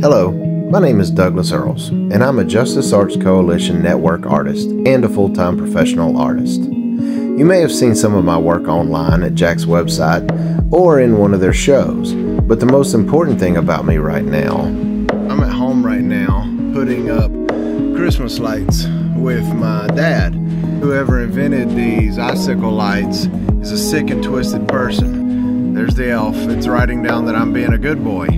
Hello, my name is Douglas Earls, and I'm a Justice Arts Coalition network artist and a full time professional artist. You may have seen some of my work online at JAC's website or in one of their shows, but the most important thing about me right now, I'm at home right now putting up Christmas lights with my dad. Whoever invented these icicle lights is a sick and twisted person. There's the elf. It's writing down that I'm being a good boy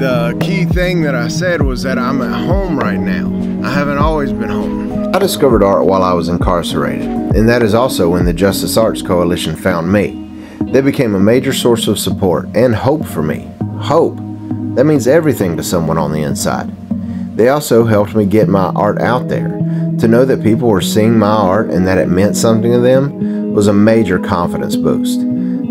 the key thing that I said was that I'm at home right now. I haven't always been home. I discovered art while I was incarcerated, and that is also when the Justice Arts Coalition found me. They became a major source of support and hope for me. Hope. That means everything to someone on the inside. They also helped me get my art out there. To know that people were seeing my art and that it meant something to them was a major confidence boost.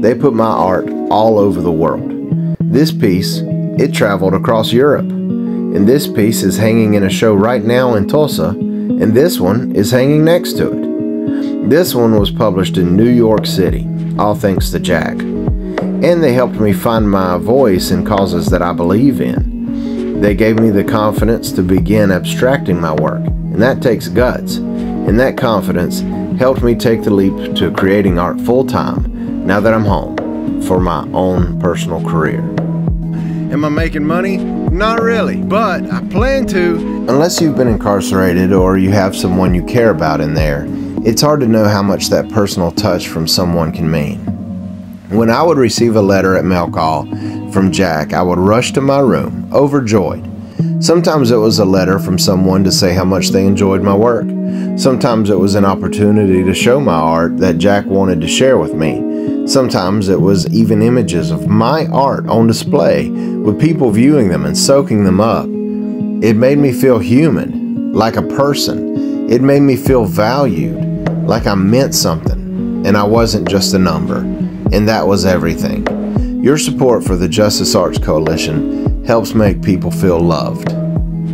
They put my art all over the world. This piece it traveled across Europe. And this piece is hanging in a show right now in Tulsa, and this one is hanging next to it. This one was published in New York City, all thanks to JAC. And they helped me find my voice in causes that I believe in. They gave me the confidence to begin abstracting my work, and that takes guts. And that confidence helped me take the leap to creating art full time now that I'm home for my own personal career. Am I making money? Not really, but I plan to. Unless you've been incarcerated or you have someone you care about in there, it's hard to know how much that personal touch from someone can mean. When I would receive a letter at mail call from JAC, I would rush to my room, overjoyed. Sometimes it was a letter from someone to say how much they enjoyed my work. Sometimes it was an opportunity to show my art that JAC wanted to share with me. Sometimes it was even images of my art on display, with people viewing them and soaking them up. It made me feel human, like a person. It made me feel valued, like I meant something, and I wasn't just a number. And that was everything. Your support for the Justice Arts Coalition helps make people feel loved.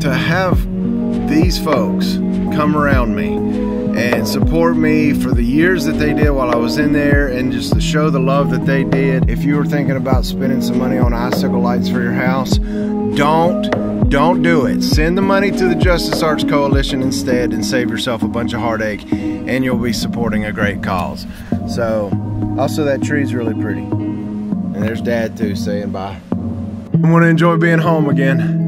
To have these folks come around me support me for the years that they did while I was in there and just to show the love that they did. If you were thinking about spending some money on icicle lights for your house, don't don't do it. Send the money to the Justice Arts Coalition instead and save yourself a bunch of heartache and you'll be supporting a great cause. So, also that tree's really pretty. And there's dad too saying bye. I'm gonna enjoy being home again.